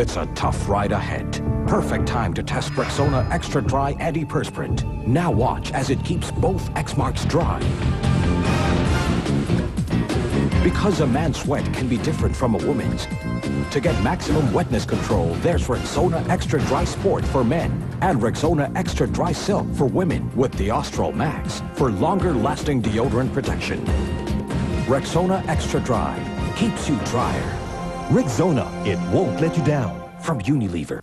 It's a tough ride ahead. Perfect time to test Rexona Extra Dry Antiperspirant. Now watch as it keeps both X marks dry. Because a man's sweat can be different from a woman's. To get maximum wetness control, there's Rexona Extra Dry Sport for men and Rexona Extra Dry Silk for women with the Austral Max for longer lasting deodorant protection. Rexona Extra Dry keeps you drier. Rexona, it won't let you down. From Unilever.